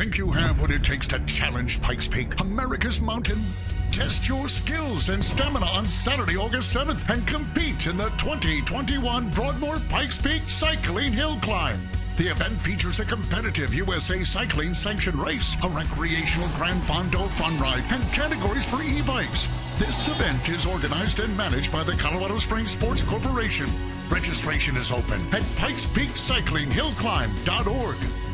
Think you have what it takes to challenge Pikes Peak, America's mountain? Test your skills and stamina on Saturday, August 7th and compete in the 2021 Broadmoor Pikes Peak Cycling Hill Climb. The event features a competitive USA Cycling sanctioned race, a recreational Gran Fondo fun ride, and categories for e-bikes. This event is organized and managed by the Colorado Springs Sports Corporation. Registration is open at pikespeakcyclinghillclimb.org.